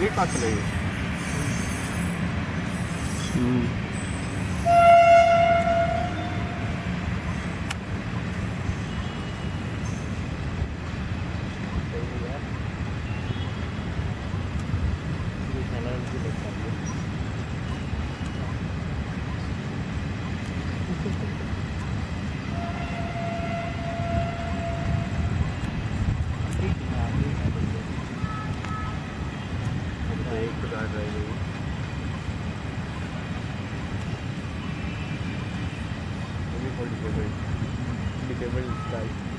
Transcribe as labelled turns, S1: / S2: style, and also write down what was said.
S1: ये कहाँ चले
S2: Thank you.
S1: एक प्रकार ड्राई नहीं है Only for disabled, disabled guys.